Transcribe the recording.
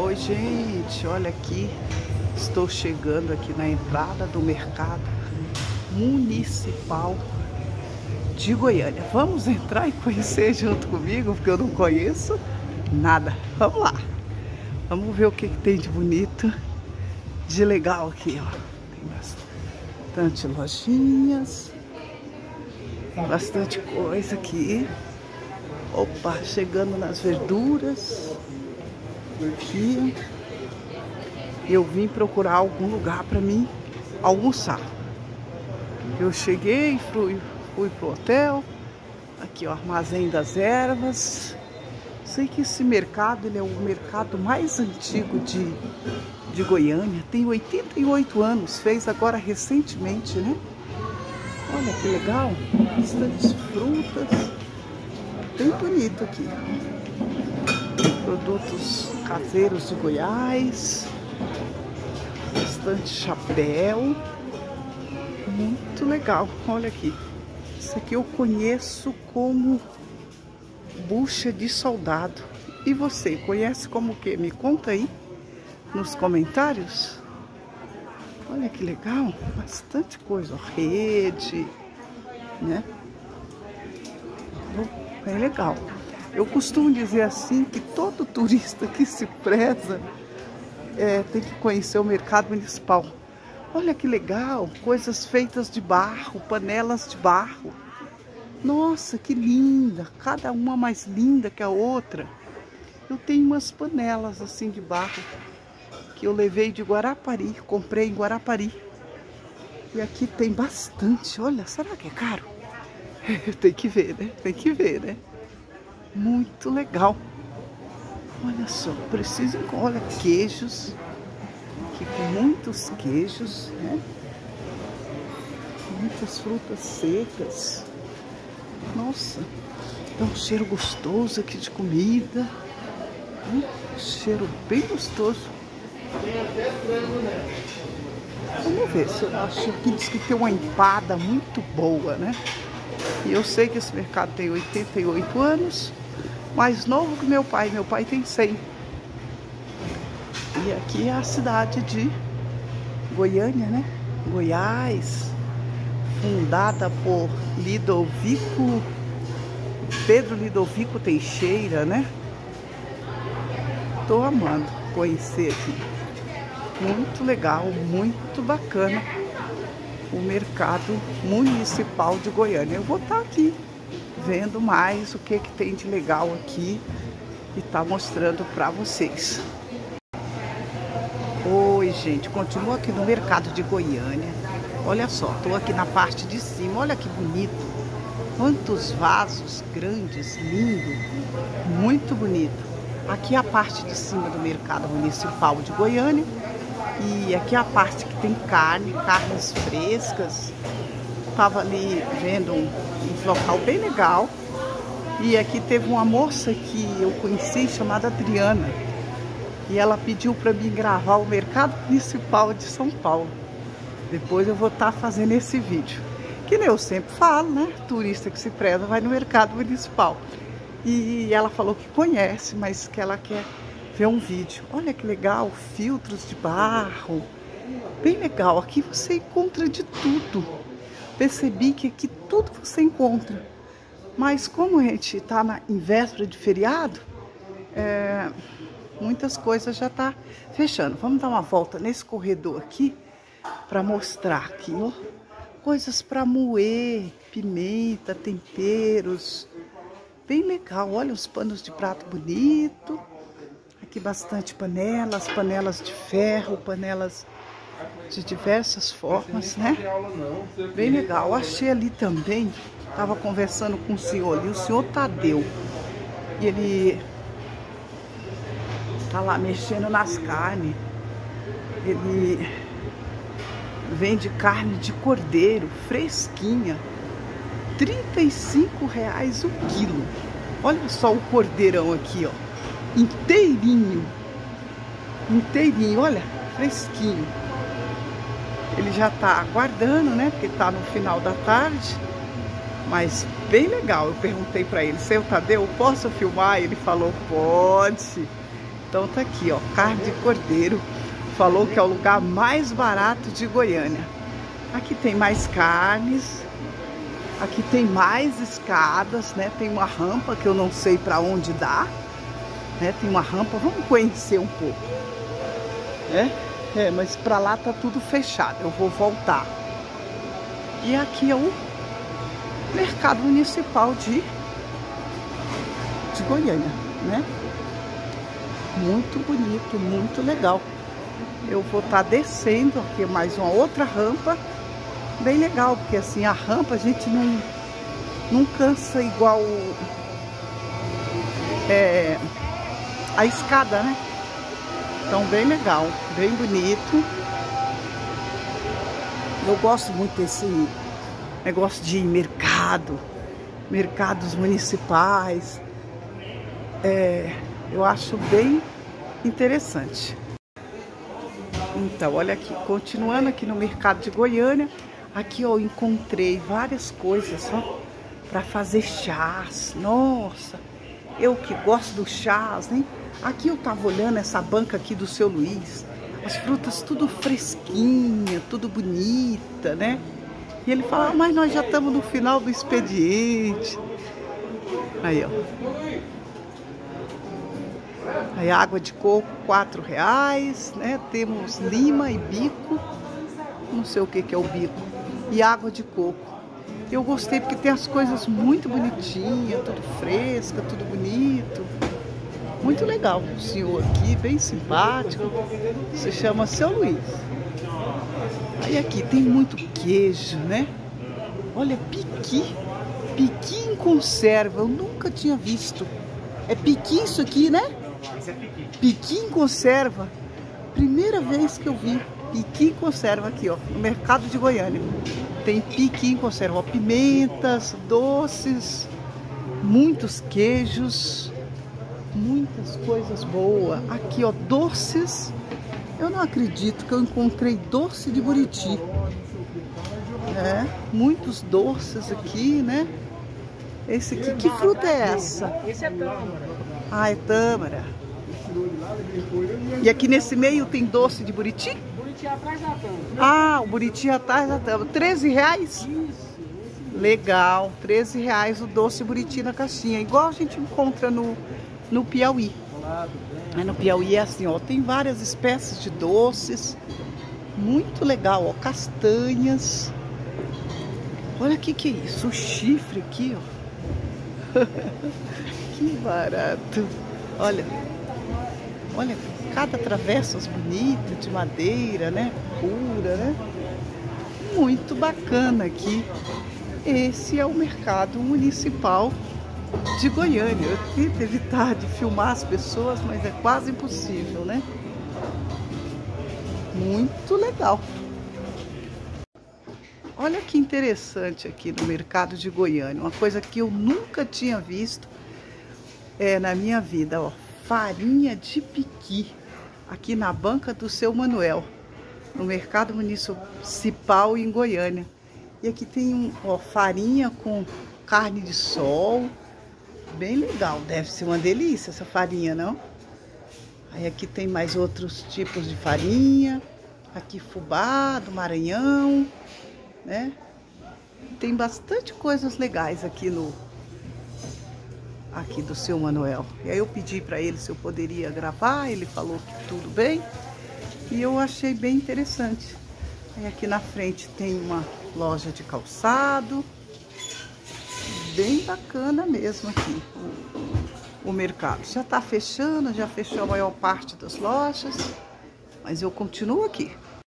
Oi, gente, olha aqui. Estou chegando aqui na entrada do mercado municipal de Goiânia. Vamos entrar e conhecer junto comigo, porque eu não conheço nada. Vamos lá. Vamos ver o que, que tem de bonito, de legal aqui, ó. Tem bastante lojinhas, bastante coisa aqui. Opa, chegando nas verduras. Aqui. Eu vim procurar algum lugar para mim almoçar. Eu cheguei, fui, fui pro hotel. Aqui, ó, Armazém das Ervas. Sei que esse mercado ele é o mercado mais antigo de, de Goiânia. Tem 88 anos, fez agora recentemente, né? Olha que legal, bastante frutas. Bem bonito aqui. Produtos caseiros de Goiás. Bastante chapéu. Muito legal. Olha aqui. Isso aqui eu conheço como bucha de soldado. E você, conhece como que? Me conta aí nos comentários. Olha que legal, bastante coisa, rede, né? É legal. Eu costumo dizer assim que todo turista que se preza é, tem que conhecer o mercado municipal. Olha que legal, coisas feitas de barro, panelas de barro. Nossa, que linda, cada uma mais linda que a outra. Eu tenho umas panelas assim de barro que eu levei de Guarapari, comprei em Guarapari. E aqui tem bastante, olha, será que é caro? tem que ver, né? Tem que ver, né? Muito legal. Olha só, preciso, olha, queijos. Aqui com muitos queijos, né? Muitas frutas secas. Nossa, dá um cheiro gostoso aqui de comida. Um cheiro bem gostoso. Vamos ver se eu acho que diz que tem uma empada muito boa, né? E eu sei que esse mercado tem 88 anos, mais novo que meu pai. Meu pai tem 100. E aqui é a cidade de Goiânia, né? Goiás, fundada por Lidovico, Pedro Lidovico Teixeira, né? Tô amando conhecer aqui. Muito legal, muito bacana o mercado municipal de Goiânia. Eu vou estar aqui vendo mais o que, que tem de legal aqui e tá mostrando para vocês. Oi, gente, continuo aqui no mercado de Goiânia. Olha só, tô aqui na parte de cima, olha que bonito. Quantos vasos grandes, lindo, muito bonito. Aqui é a parte de cima do mercado municipal de Goiânia e aqui é a parte que tem carne, carnes frescas. Tava ali vendo um, um local bem legal. E aqui teve uma moça que eu conheci chamada Adriana. E ela pediu para mim gravar o Mercado Municipal de São Paulo. Depois eu vou estar tá fazendo esse vídeo. Que nem eu sempre falo, né? Turista que se preza vai no Mercado Municipal. E ela falou que conhece, mas que ela quer ver um vídeo. Olha que legal, filtros de barro. Bem legal, aqui você encontra de tudo. Percebi que aqui tudo você encontra. Mas como a gente está em véspera de feriado, é, muitas coisas já tá fechando. Vamos dar uma volta nesse corredor aqui para mostrar aqui, ó. Coisas para moer, pimenta, temperos. Bem legal, olha os panos de prato bonito. Aqui bastante panelas, panelas de ferro, panelas de diversas formas, né? Bem legal. Achei ali também, estava conversando com o senhor ali, o senhor Tadeu. E ele tá lá mexendo nas carnes. Ele vende carne de cordeiro, fresquinha. 35 reais o quilo. Olha só o cordeirão aqui, ó inteirinho. Inteirinho, olha, fresquinho. Ele já tá aguardando, né? Porque tá no final da tarde. Mas bem legal. Eu perguntei para ele, seu Tadeu, posso filmar? Ele falou, pode. Então tá aqui, ó, carne de cordeiro. Falou que é o lugar mais barato de Goiânia. Aqui tem mais carnes. Aqui tem mais escadas, né? Tem uma rampa que eu não sei para onde dá. Né? Tem uma rampa, vamos conhecer um pouco. É, é mas para lá tá tudo fechado. Eu vou voltar. E aqui é o mercado municipal de, de Goiânia, né? Muito bonito, muito legal. Eu vou estar tá descendo aqui mais uma outra rampa, bem legal, porque assim a rampa a gente não, não cansa igual é, a escada, né? Então bem legal, bem bonito. Eu gosto muito desse negócio de mercado, mercados municipais. É, eu acho bem interessante. Então, olha aqui, continuando aqui no mercado de Goiânia, aqui eu encontrei várias coisas, ó, para fazer chás. Nossa, eu que gosto do chás, hein? Aqui eu tava olhando essa banca aqui do seu Luiz, as frutas tudo fresquinha, tudo bonita, né? E ele fala, ah, mas nós já estamos no final do expediente. Aí, ó. Aí água de coco, quatro reais, né? Temos lima e bico. Não sei o que, que é o bico. E água de coco. Eu gostei porque tem as coisas muito bonitinhas, tudo fresca, tudo bonito. Muito legal. O senhor aqui, bem simpático. Se chama Seu Luiz. Aí aqui tem muito queijo, né? Olha, piqui. Piqui em conserva. Eu nunca tinha visto. É piqui isso aqui, né? Isso é piqui. Piqui em conserva. Primeira vez que eu vi piqui conserva aqui, ó. No mercado de Goiânia. Tem piqui conserva. Ó, pimentas, doces, muitos queijos. Muitas coisas boas. Aqui, ó, doces eu não acredito que eu encontrei doce de buriti. É, muitos doces aqui, né? Esse aqui, que fruta é essa? Esse é tâmara. Ah, é tâmara. E aqui nesse meio tem doce de buriti? Buriti atrás da tâmara. Ah, o buriti atrás da tâmara. 13 reais? Isso. Legal, 13 reais o doce buriti na caixinha. Igual a gente encontra no, no Piauí. Aí no Piauí é assim, ó, tem várias espécies de doces. Muito legal, ó, castanhas. Olha o que que é isso, o chifre aqui, ó. que barato. Olha, olha, cada travessas bonita, de madeira, né? Pura, né? Muito bacana aqui. Esse é o mercado municipal de Goiânia. Eu tento evitar de filmar as pessoas, mas é quase impossível, né? Muito legal. Olha que interessante aqui no mercado de Goiânia, uma coisa que eu nunca tinha visto é, na minha vida, ó, farinha de piqui, aqui na banca do seu Manuel, no mercado municipal em Goiânia. E aqui tem um, ó, farinha com carne de sol, Bem legal, deve ser uma delícia essa farinha, não? Aí aqui tem mais outros tipos de farinha. Aqui fubá do Maranhão, né? Tem bastante coisas legais aqui no aqui do seu Manuel. E aí eu pedi para ele se eu poderia gravar, ele falou que tudo bem. E eu achei bem interessante. Aí aqui na frente tem uma loja de calçado bem bacana mesmo aqui o, o mercado. Já está fechando, já fechou a maior parte das lojas, mas eu continuo aqui.